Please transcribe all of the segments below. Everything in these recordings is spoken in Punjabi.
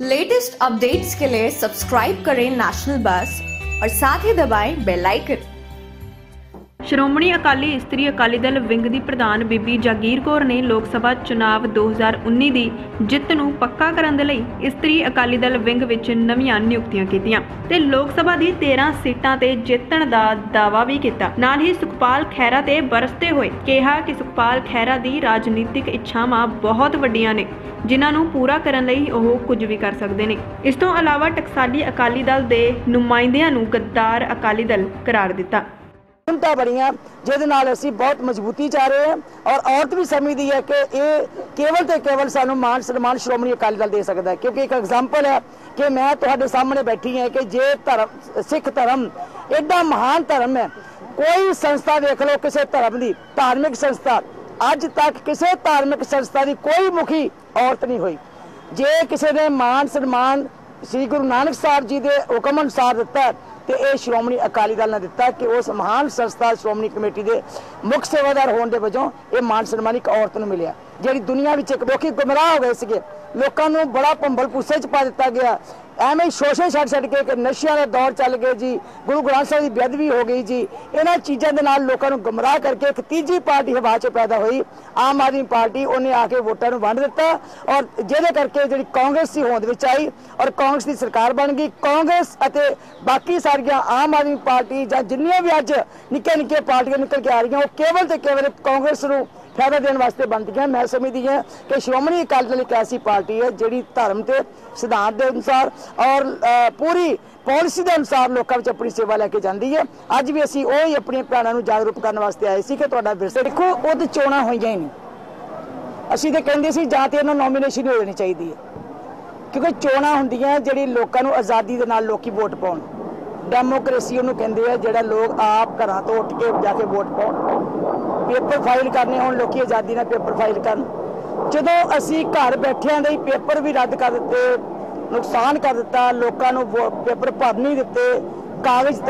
लेटेस्ट अपडेट्स के लिए सब्सक्राइब करें नेशनल बस और साथ ही दबाएं बेल आइकन ਸ਼੍ਰੋਮਣੀ ਅਕਾਲੀ ਇਸਤਰੀ ਅਕਾਲੀ ਦਲ ਵਿੰਗ ਦੀ ਪ੍ਰਧਾਨ ਬੀਬੀ ਜਾਗੀਰ ਕੌਰ ਨੇ ਲੋਕ ਸਭਾ ਚੁਣਾਵ 2019 ਦੀ ਜਿੱਤ ਨੂੰ ਪੱਕਾ ਕਰਨ ਦੇ ਲਈ ਇਸਤਰੀ ਅਕਾਲੀ ਦਲ ਵਿੰਗ ਵਿੱਚ ਨਵੀਆਂ ਨਿਯੁਕਤੀਆਂ ਕੀਤੀਆਂ ਤੇ ਲੋਕ ਸਭਾ ਦੀ 13 ਸੀਟਾਂ ਤੇ ਜਿੱਤਣ ਦਾ ਦਾਅਵਾ ਵੀ ਕੀਤਾ ਨਾਲ ਹੀ ਸੁਖਪਾਲ ਖਹਿਰਾ ਤੇ ਬਰਸਤੇ ਹੋਏ ਕਿਹਾ ਕਿ ਸੁਖਪਾਲ ਖਹਿਰਾ ਦੀ ਰਾਜਨੀਤਿਕ ਇੱਛਾਵਾਂ ਬਹੁਤ ਵੱਡੀਆਂ ਨੇ ਜਿਨ੍ਹਾਂ ਨੂੰ ਪੂਰਾ ਕਰਨ ਲਈ ਉਹ ਕੁਝ ਵੀ ਕਰ ਸਕਦੇ ਨੇ। ਇਸ ਤੋਂ ਇਲਾਵਾ ਟਕਸਾਲੀ ਅਕਾਲੀ ਦਲ ਦੇ ਨੁਮਾਇੰਦਿਆਂ ਨੂੰ ਗੱਦਾਰ ਅਕਾਲੀ ਦਲ ਕਰਾਰ ਦਿੱਤਾ। ਚਿੰਤਾ ਬੜੀਆਂ ਜਿਹਦੇ ਨਾਲ ਅਸੀਂ ਬਹੁਤ ਮਜ਼ਬੂਤੀ ਚਾਹ ਰਹੇ ਹਾਂ ਔਰ ਔਰਤ ਵੀ ਸਮਝਦੀ ਹੈ ਕਿ ਇਹ ਕੇਵਲ ਤੇ ਕੇਵਲ ਸਾਨੂੰ ਮਾਨ ਸਨਮਾਨ ਸ਼੍ਰੋਮਣੀ ਅਕਾਲੀ ਦਲ ਦੇ ਸਕਦਾ ਹੈ। ਕਿਉਂਕਿ ਇੱਕ ਐਗਜ਼ਾਮਪਲ ਹੈ ਕਿ ਮੈਂ ਤੁਹਾਡੇ ਸਾਹਮਣੇ ਬੈਠੀ ਹਾਂ ਕਿ ਜੇ ਧਰਮ, ਸਿੱਖ ਧਰਮ ਐਡਾ ਮਹਾਨ ਧਰਮ ਹੈ, ਕੋਈ ਸੰਸਥਾ ਦੇਖ ਲਓ ਕਿਸੇ ਧਰਮ ਦੀ, ਧਾਰਮਿਕ ਸੰਸਥਾ, ਅੱਜ ਤੱਕ ਕਿਸੇ ਧਾਰਮਿਕ ਸੰਸਥਾ ਦੀ ਕੋਈ ਮੁਖੀ ਔਰਤ ਨਹੀਂ ਹੋਈ। ਜੇ ਕਿਸੇ ਨੇ ਮਾਨ ਸਨਮਾਨ ਸ੍ਰੀ ਗੁਰੂ ਨਾਨਕ ਸਾਹਿਬ ਜੀ ਦੇ ਹੁਕਮ ਅਨੁਸਾਰ ਦਿੱਤਾ ਹੈ, ਤੇ ਇਹ ਸ਼੍ਰੋਮਣੀ ਅਕਾਲੀ ਦਲ ਨੇ ਦਿੱਤਾ ਕਿ ਉਸ ਮਹਾਨ ਸੰਸਥਾ ਸ਼੍ਰੋਮਣੀ ਕਮੇਟੀ ਦੇ ਮੁੱਖ ਸੇਵਾਦਾਰ ਹੋਣ ਦੇ ਵਜੋਂ ਇਹ ਮਾਨ ਸਨਮਾਨ ਇੱਕ ਔਰਤ ਨੂੰ ਮਿਲਿਆ। ਜਿਹੜੀ ਦੁਨੀਆ ਵਿੱਚ ਇੱਕ ਲੋਕੀ ਗੁੰਮਰਾਹ ਹੋ ਗਏ ਸੀਗੇ, ਲੋਕਾਂ ਨੂੰ ਬੜਾ ਭੰਬਲ ਪੁੱਸੇ ਚ ਪਾ ਦਿੱਤਾ ਗਿਆ। ਐਵੇਂ ਹੀ ਸ਼ੋਸ਼ੇ ਛੱਡ ਛੱਡ ਕੇ ਕਿ ਨਸ਼ਿਆਂ ਦਾ ਦੌਰ ਚੱਲ ਗਿਆ ਜੀ, ਗੁਰੂ ਗ੍ਰੰਥ ਸਾਹਿਬ ਦੀ ਬੇਅਦਬੀ ਹੋ ਗਈ ਜੀ। ਇਹਨਾਂ ਚੀਜ਼ਾਂ ਦੇ ਨਾਲ ਲੋਕਾਂ ਨੂੰ ਗੁੰਮਰਾਹ ਕਰਕੇ ਇੱਕ ਤੀਜੀ ਪਾਰਟੀ ਹਵਾ 'ਚ ਪੈਦਾ ਹੋਈ। ਆਮ ਆਦਮੀ ਪਾਰਟੀ ਉਹਨੇ ਆ ਕੇ ਵੋਟਾਂ ਨੂੰ ਵੰਡ ਦਿੱਤਾ ਔਰ ਜਿਹਦੇ ਕਰਕੇ ਜਿਹੜੀ ਕਾਂਗਰਸ ਦੀ ਹੋਂਦ ਵਿੱਚ ਆਈ ਔਰ ਕਾਂਗਰਸ ਦੀ ਸਰਕਾਰ ਬਣ ਗਈ। ਕਾਂਗਰਸ ਅਤੇ ਬਾਕੀ ਸਾਰੀਆਂ ਆਮ ਆਦਮੀ ਪਾਰਟੀ ਜਾਂ ਜਿੰਨੀਆਂ ਵੀ ਅੱਜ ਨਿੱਕੇ ਨਿੱਕੇ ਪਾਰਟੀਆਂ ਨਿਕਲ ਕੇ ਆ ਰਹੀਆਂ, ਉਹ ਕੇਵਲ ਤੇ ਕੇਵਲ ਕਾਂਗਰਸ ਨੂੰ ਫਾਇਦਾ ਦੇਣ ਵਾਸਤੇ ਬਣਦੀਆਂ। ਮੈਂ ਸਮਝਦੀ ਹਾਂ ਕਿ ਸ਼੍ਰੋਮਣੀ ਅਕਾਲੀ ਦਲ ਇੱਕ ਐਸੀ ਪਾਰਟੀ ਹੈ ਜਿਹੜੀ ਧਰਮ ਤੇ ਸਿਧਾਂਤ ਦੇ ਅਨੁਸਾਰ ਔਰ ਪੂਰੀ ਪਾਲਿਸੀ ਦੇ ਅਨੁਸਾਰ ਲੋਕਾਂ ਵਿੱਚ ਆਪਣੀ ਸੇਵਾ ਲੈ ਕੇ ਜਾਂਦੀ ਹੈ। ਅੱਜ ਵੀ ਅਸੀਂ ਉਹ ਹੀ ਆਪਣੀਆਂ ਭੈਣਾਂ ਨੂੰ ਜਾਗਰੂਕ ਕਰਨ ਵਾਸਤੇ ਆਏ ਸੀ ਕਿ ਤੁਹਾਡਾ ਵਿਰਸਾ ਦੇਖੋ, ਉਹ ਤੇ ਚੋਣਾਂ ਹੋਈਆਂ ਹੀ ਨਹੀਂ। ਅਸੀਂ ਤੇ ਕਹਿੰਦੇ ਸੀ ਜਾਂ ਤੇ ਇਹਨਾਂ ਨੋਮੀਨੇਸ਼ਨ ਹੋ ਜਾਣੀ ਚਾਹੀਦੀ ਹੈ। ਕਿਉਂਕਿ ਚੋਣਾਂ ਹੁੰਦੀਆਂ ਜਿਹੜੀ ਲੋਕਾਂ ਨੂੰ ਆਜ਼ਾਦੀ ਦੇ ਨਾਲ ਲੋਕੀ ਵੋਟ ਪਾਉਣ। ਡੈਮੋਕ੍ਰੇਸੀ ਉਹਨੂੰ ਕਹਿੰਦੇ ਆ, ਜਿਹੜਾ ਲੋਕ ਆਪ ਘਰਾਂ ਤੋਂ ਉੱਠ ਕੇ ਜਾ ਕੇ ਵੋਟ ਪਾਉਣ। ਪੇਪਰ ਫਾਈਲ ਕਰਨੇ, ਹੋਣ ਲੋਕੀ ਆਜ਼ਾਦੀ ਨਾਲ ਪੇਪਰ ਫਾਈਲ ਕਰਨ। ਜਦੋਂ ਅਸੀਂ ਘਰ ਬੈਠਿਆਂ ਦੇ ਹੀ ਪੇਪਰ ਵੀ ਰੱਦ ਕਰ ਦਿੱਤੇ, ਨੁਕਸਾਨ ਕਰ ਦਿੱਤਾ, ਲੋਕਾਂ ਨੂੰ ਪੇਪਰ ਭਰ ਨਹੀਂ ਦਿੱਤੇ, ਕਾਗਜ਼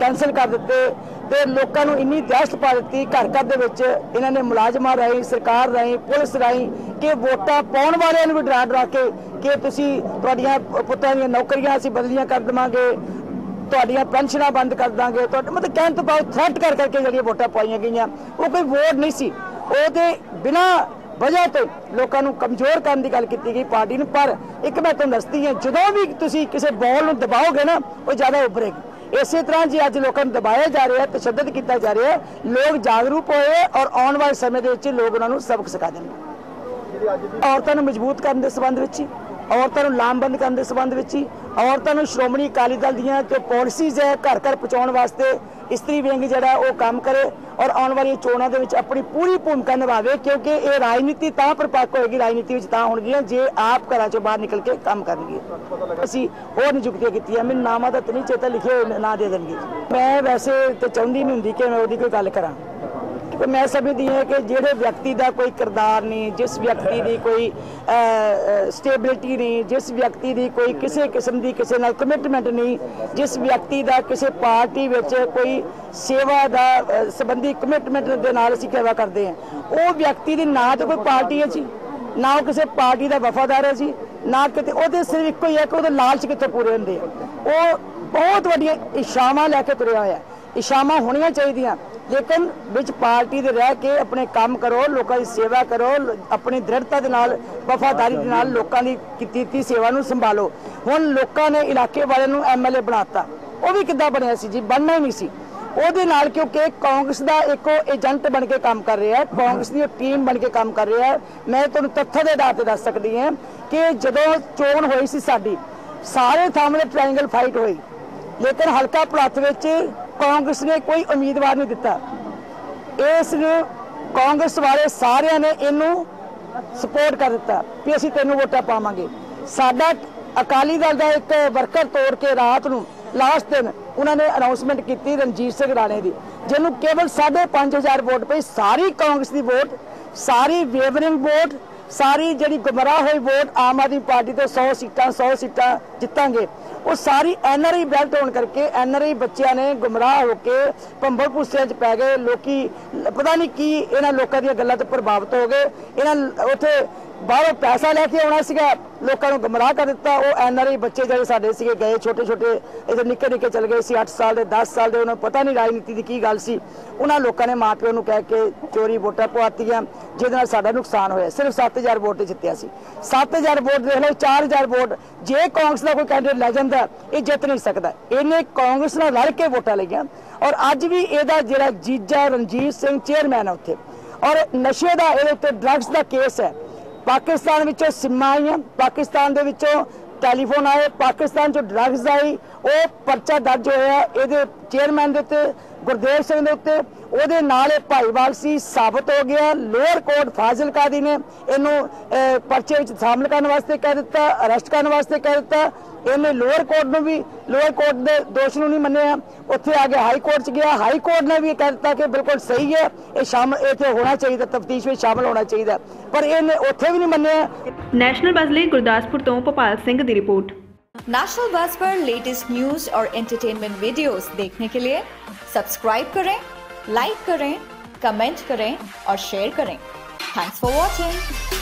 ਕੈਨਸਲ ਕਰ ਦਿੱਤੇ, ਤੇ ਲੋਕਾਂ ਨੂੰ ਇੰਨੀ ਦਹਿਸ਼ਤ ਪਾ ਦਿੱਤੀ, ਘਰ ਘਰ ਦੇ ਵਿੱਚ ਇਹਨਾਂ ਨੇ ਮੁਲਾਜ਼ਮਾਂ ਰਾਹੀਂ, ਸਰਕਾਰ ਰਾਹੀਂ, ਪੁਲਿਸ ਰਾਹੀਂ ਕਿ ਵੋਟਾਂ ਪਾਉਣ ਵਾਲਿਆਂ ਨੂੰ ਵੀ ਡਰਾ ਡਰਾ ਕੇ, ਕਿ ਤੁਸੀਂ ਤੁਹਾਡੀਆਂ ਪੁੱਤਾਂ ਦੀਆਂ ਨੌਕਰੀਆਂ ਅਸੀਂ ਬਦਲੀਆਂ ਕਰ ਦੇਵਾਂਗੇ ਤੁਹਾਡੀਆਂ ਪੈਨਸ਼ਨਾਂ ਬੰਦ ਕਰ ਦਾਂਗੇ, ਤੁਹਾਡੇ ਮਤਲਬ ਕਹਿਣ ਤੋਂ ਬਾਅਦ ਥ੍ਰੈਟ ਕਰ ਕਰਕੇ ਜਿਹੜੀਆਂ ਵੋਟਾਂ ਪਾਈਆਂ ਗਈਆਂ, ਉਹ ਕੋਈ ਵੋਟ ਨਹੀਂ ਸੀ। ਉਹਦੇ ਬਿਨਾ ਵਜ੍ਹਾ ਤੋਂ ਲੋਕਾਂ ਨੂੰ ਕਮਜ਼ੋਰ ਕਰਨ ਦੀ ਗੱਲ ਕੀਤੀ ਗਈ ਪਾਰਟੀ ਨੂੰ, ਪਰ ਇੱਕ ਮੈਂ ਤੁਹਾਨੂੰ ਦੱਸਦੀ ਹਾਂ, ਜਦੋਂ ਵੀ ਤੁਸੀਂ ਕਿਸੇ ਬੋਲ ਨੂੰ ਦਬਾਓਗੇ ਨਾ, ਉਹ ਜ਼ਿਆਦਾ ਉੱਭਰੇਗੀ। ਇਸੇ ਤਰ੍ਹਾਂ ਜੇ ਅੱਜ ਲੋਕਾਂ ਨੂੰ ਦਬਾਇਆ ਜਾ ਰਿਹਾ, ਤਸ਼ੱਦਦ ਕੀਤਾ ਜਾ ਰਿਹਾ, ਲੋਕ ਜਾਗਰੂਕ ਹੋਏ ਔਰ ਆਉਣ ਵਾਲੇ ਸਮੇਂ ਦੇ ਵਿੱਚ ਲੋਕ ਉਹਨਾਂ ਨੂੰ ਸਬਕ ਸਿਖਾ ਦੇਣਗੇ। ਔਰਤਾਂ ਨੂੰ ਮਜ਼ਬੂਤ ਕਰਨ ਦੇ ਸੰਬੰਧ ਵਿੱਚ ਹੀ, ਔਰਤਾਂ ਨੂੰ ਲਾਮਬੰਦ ਕਰਨ ਦੇ ਸੰਬੰਧ ਵਿੱਚ ਹੀ ਔਰਤਾਂ ਨੂੰ ਸ਼੍ਰੋਮਣੀ ਅਕਾਲੀ ਦਲ ਦੀਆਂ ਜੋ ਪਾਲਿਸੀਜ਼ ਹੈ ਘਰ ਘਰ ਪਹੁੰਚਾਉਣ ਵਾਸਤੇ ਇਸਤਰੀ ਵਿੰਗ ਜਿਹੜਾ ਉਹ ਕੰਮ ਕਰੇ ਔਰ ਆਉਣ ਵਾਲੀਆਂ ਚੋਣਾਂ ਦੇ ਵਿੱਚ ਆਪਣੀ ਪੂਰੀ ਭੂਮਿਕਾ ਨਿਭਾਵੇ ਕਿਉਂਕਿ ਇਹ ਰਾਜਨੀਤੀ ਤਾਂ ਪਰਪੱਕ ਹੋਏਗੀ ਰਾਜਨੀਤੀ ਵਿੱਚ ਤਾਂ ਹੋਣਗੀਆਂ ਜੇ ਆਪ ਘਰਾਂ ਚੋਂ ਬਾਹਰ ਨਿਕਲ ਕੇ ਕੰਮ ਕਰਨਗੇ। ਅਸੀਂ ਹੋਰ ਨਿਯੁਕਤੀਆਂ ਕੀਤੀਆਂ ਮੈਨੂੰ ਨਾਮਾਂ ਦਾ ਤਾਂ ਨਹੀਂ ਚੇਤਾ ਲਿਖੇ ਹੋਏ ਨੇ, ਨਾ ਦੇ ਦੇਣਗੇ। ਮੈਂ ਵੈਸੇ ਤੇ ਚਾਹੁੰਦੀ ਨਹੀਂ ਹੁੰਦੀ ਕਿ ਮੈਂ ਉਹਦੀ ਕੋਈ ਗੱਲ ਕਰਾਂ। ਕਿ ਮੈਂ ਸਮਝਦੀ ਹਾਂ ਕਿ ਜਿਹੜੇ ਵਿਅਕਤੀ ਦਾ ਕੋਈ ਕਿਰਦਾਰ ਨਹੀਂ, ਜਿਸ ਵਿਅਕਤੀ ਦੀ ਕੋਈ ਸਟੇਬਿਲਿਟੀ ਨਹੀਂ, ਜਿਸ ਵਿਅਕਤੀ ਦੀ ਕੋਈ ਕਿਸੇ ਕਿਸਮ ਦੀ ਕਿਸੇ ਨਾਲ ਕਮਿਟਮੈਂਟ ਨਹੀਂ, ਜਿਸ ਵਿਅਕਤੀ ਦਾ ਕਿਸੇ ਪਾਰਟੀ ਵਿੱਚ ਕੋਈ ਸੇਵਾ ਦਾ ਸੰਬੰਧੀ ਕਮਿਟਮੈਂਟ ਦੇ ਨਾਲ ਅਸੀਂ ਸੇਵਾ ਕਰਦੇ ਹਾਂ। ਉਹ ਵਿਅਕਤੀ ਦੀ ਨਾ ਤਾਂ ਕੋਈ ਪਾਰਟੀ ਹੈ ਜੀ, ਨਾ ਉਹ ਕਿਸੇ ਪਾਰਟੀ ਦਾ ਵਫਾਦਾਰ ਹੈ ਜੀ, ਨਾ ਕਿਤੇ ਉਹਦੇ ਸਿਰਫ ਇੱਕੋ ਹੀ ਹੈ ਕਿ ਉਹਦੇ ਲਾਲਚ ਕਿੱਥੇ ਪੂਰੇ ਹੁੰਦੇ ਆ। ਉਹ ਬਹੁਤ ਵੱਡੀਆਂ ਇਸ਼ਾਵਾਂ ਲੈ ਕੇ ਤੁਰਿਆ ਹੋਇਆ ਹੈ। ਇਸ਼ਾਵਾਂ ਹੋਣੀਆਂ ਚਾਹੀਦੀਆਂ। ਲੇਕਿਨ ਵਿੱਚ ਪਾਰਟੀ ਦੇ ਰਹਿ ਕੇ ਆਪਣੇ ਕੰਮ ਕਰੋ, ਲੋਕਾਂ ਦੀ ਸੇਵਾ ਕਰੋ ਆਪਣੀ ਦ੍ਰਿੜਤਾ ਦੇ ਨਾਲ, ਵਫਾਦਾਰੀ ਦੇ ਨਾਲ ਲੋਕਾਂ ਦੀ ਕੀਤੀ ਤੀ ਸੇਵਾ ਨੂੰ ਸੰਭਾਲੋ। ਹੁਣ ਲੋਕਾਂ ਨੇ ਇਲਾਕੇ ਵਾਲਿਆਂ ਨੂੰ ਐਮਐਲਏ ਬਣਾਤਾ। ਉਹ ਵੀ ਕਿੱਦਾਂ ਬਣਿਆ ਸੀ ਜੀ? ਬਣਨਾ ਹੀ ਨਹੀਂ ਸੀ। ਉਹਦੇ ਨਾਲ ਕਿਉਂਕਿ ਕਾਂਗਰਸ ਦਾ ਇੱਕ ਉਹ ਏਜੰਟ ਬਣ ਕੇ ਕੰਮ ਕਰ ਰਿਹਾ ਹੈ, ਕਾਂਗਰਸ ਦੀ ਟੀਮ ਬਣ ਕੇ ਕੰਮ ਕਰ ਰਿਹਾ ਹੈ। ਮੈਂ ਤੁਹਾਨੂੰ ਤੱਥਾਂ ਦੇ ਆਧਾਰ ਤੇ ਦੱਸ ਸਕਦੀ ਹਾਂ ਕਿ ਜਦੋਂ ਚੋਣ ਹੋਈ ਸੀ ਸਾਡੀ, ਸਾਰੇ ਥਾਵਾਂ ਤੇ ਟ੍ਰਾਇੰਗਲ ਫਾਈਟ ਹੋਈ। ਲੇਕਿਨ ਹਲਕਾ ਭਲੱਥ ਵਿੱਚ ਕਾਂਗਰਸ ਨੇ ਕੋਈ ਉਮੀਦਵਾਰ ਨਹੀਂ ਦਿੱਤਾ। ਇਸ ਨੇ ਕਾਂਗਰਸ ਵਾਲੇ ਸਾਰਿਆਂ ਨੇ ਇਹਨੂੰ ਸਪੋਰਟ ਕਰ ਦਿੱਤਾ ਵੀ ਅਸੀਂ ਤੈਨੂੰ ਵੋਟਾਂ ਪਾਵਾਂਗੇ। ਸਾਡਾ ਅਕਾਲੀ ਦਲ ਦਾ ਇੱਕ ਵਰਕਰ ਤੋੜ ਕੇ ਰਾਤ ਨੂੰ ਲਾਸਟ ਦਿਨ ਉਹਨਾਂ ਨੇ ਅਨਾਉਂਸਮੈਂਟ ਕੀਤੀ ਰਣਜੀਤ ਸਿੰਘ ਰਾਣੇ ਦੀ, ਜਿਹਨੂੰ ਕੇਵਲ 5500 ਵੋਟ ਪਈ। ਸਾਰੀ ਕਾਂਗਰਸ ਦੀ ਵੋਟ, ਸਾਰੀ ਵੇਵਰਿੰਗ ਵੋਟ, ਸਾਰੀ ਜਿਹੜੀ ਗੁੰਮਰਾਹ ਹੋਈ ਵੋਟ ਆਮ ਆਦਮੀ ਪਾਰਟੀ ਤੋਂ 100 ਸੀਟਾਂ 100 ਸੀਟਾਂ ਜਿੱਤਾਂਗੇ। ਉਹ ਸਾਰੀ ਐਨਆਰਆਈ ਬੈਲਟ ਹੋਣ ਕਰਕੇ ਐਨਆਰਆਈ ਬੱਚਿਆਂ ਨੇ ਗੁੰਮਰਾਹ ਹੋ ਕੇ ਭੰਬਲ ਭੁੱਸਿਆਂ 'ਚ ਪੈ ਗਏ। ਲੋਕੀ, ਪਤਾ ਨਹੀਂ ਕੀ ਇਹਨਾਂ ਲੋਕਾਂ ਦੀਆਂ ਗੱਲਾਂ ਤੋਂ ਪ੍ਰਭਾਵਿਤ ਹੋ ਗਏ। ਇਹਨਾਂ ਉੱਥੇ ਬਾਹਰੋਂ ਪੈਸਾ ਲੈ ਕੇ ਆਉਣਾ ਸੀਗਾ, ਲੋਕਾਂ ਨੂੰ ਗੁੰਮਰਾਹ ਕਰ ਦਿੱਤਾ। ਉਹ ਐਨਆਰਆਈ ਬੱਚੇ ਜਿਹੜੇ ਸਾਡੇ ਸੀਗੇ, ਗਏ ਛੋਟੇ ਛੋਟੇ ਇਹਦੇ ਨਿੱਕੇ ਨਿੱਕੇ ਚਲ ਗਏ ਸੀ 8 ਸਾਲ ਦੇ 10 ਸਾਲ ਦੇ, ਉਹਨਾਂ ਨੂੰ ਪਤਾ ਨਹੀਂ ਰਾਜਨੀਤੀ ਦੀ ਕੀ ਗੱਲ ਸੀ। ਉਹਨਾਂ ਲੋਕਾਂ ਨੇ ਮਾਪਿਆਂ ਨੂੰ ਕਹਿ ਕੇ ਚੋਰੀ ਵੋਟਾਂ ਪਵਾਤੀਆਂ, ਜਿਹਦੇ ਨਾਲ ਸਾਡਾ ਨੁਕਸਾਨ ਹੋਇਆ। ਸਿਰਫ 7000 ਵੋਟ ਤੇ ਜਿੱਤਿਆ ਸੀ। 7000 ਵੋਟ ਦੇਖ ਲਓ 4000 ਵੋਟ, ਜੇ ਕਾਂਗਰਸ ਦਾ ਕੋਈ ਕੈਂਡੀਡੇਟ ਲੈ ਜਾਂਦਾ, ਇਹ ਜਿੱਤ ਨਹੀਂ ਸਕਦਾ। ਇਹਨੇ ਕਾਂਗਰਸ ਨਾਲ ਲੜ ਕੇ ਵੋਟਾਂ ਲਈਆਂ। ਔਰ ਅੱਜ ਵੀ ਇਹਦਾ ਜਿਹੜਾ ਜੀਜਾ ਰਣਜੀਤ ਸਿੰਘ ਚੇਅਰਮੈਨ ਹੈ ਉੱਥੇ। ਔਰ ਨਸ਼ੇ ਦਾ, ਇਹਦੇ ਉੱਤੇ ਡਰੱਗਸ ਦਾ ਕੇਸ ਹੈ। ਪਾਕਿਸਤਾਨ ਵਿੱਚੋਂ ਸਿੰਮਾਂ ਆਈਆਂ, ਪਾਕਿਸਤਾਨ ਦੇ ਵਿੱਚੋਂ ਟੈਲੀਫੋਨ ਆਏ, ਪਾਕਿਸਤਾਨ ਚੋਂ ਡਰੱਗਸ ਆਈ, ਉਹ ਪਰਚਾ ਦਰਜ ਹੋਇਆ ਇਹਦੇ ਚੇਅਰਮੈਨ ਦੇ ਉੱਤੇ, ਗੁਰਦੇਵ ਸਿੰਘ ਦੇ ਉੱਤੇ, ਉਹਦੇ ਨਾਲ ਇਹ ਭਾਈਵਾਲ ਸੀ, ਸਾਬਤ ਹੋ ਗਿਆ, ਲੋਅਰ ਕੋਰਟ ਫਾਜ਼ਿਲਕਾ ਦੀ ਨੇ ਇਹਨੂੰ ਪਰਚੇ ਵਿੱਚ ਸ਼ਾਮਲ ਕਰਨ ਵਾਸਤੇ ਕਹਿ ਦਿੱਤਾ, ਅਰੈਸਟ ਕਰਨ ਵਾਸਤੇ ਕਹਿ ਦਿੱਤਾ। ਇਹਨੇ ਲੋਅਰ ਕੋਰਟ ਨੂੰ ਵੀ ਲੋਅਰ ਕੋਰਟ ਦੇ ਦੋਸ਼ ਨੂੰ ਨਹੀਂ ਮੰਨਿਆ ਉੱਥੇ ਆ ਕੇ ਹਾਈ ਕੋਰਟ 'ਚ ਗਿਆ ਹਾਈ ਕੋਰਟ ਨੇ ਵੀ ਕਹਿ ਦਿੱਤਾ ਕਿ ਬਿਲਕੁਲ ਸਹੀ ਹੈ ਇਹ ਸ਼ਾਮਲ ਇੱਥੇ ਹੋਣਾ ਚਾਹੀਦਾ ਤਫਤੀਸ਼ ਵਿੱਚ ਸ਼ਾਮਲ ਹੋਣਾ ਚਾਹੀਦਾ ਪਰ ਇਹਨੇ ਉੱਥੇ ਵੀ ਨਹੀਂ ਮੰਨਿਆ ਨੈਸ਼ਨਲ ਬੱਸ ਲਈ ਗੁਰਦਾਸਪੁਰ ਤੋਂ ਭੋਪਾਲ ਸਿੰਘ ਦੀ ਰਿਪੋਰਟ नेशनल बस पर लेटेस्ट न्यूज़ और एंटरटेनमेंट वीडियोस देखने के लिए सब्सक्राइब करें लाइक करें कमेंट करें और शेयर करें थैंक्स फॉर वॉचिंग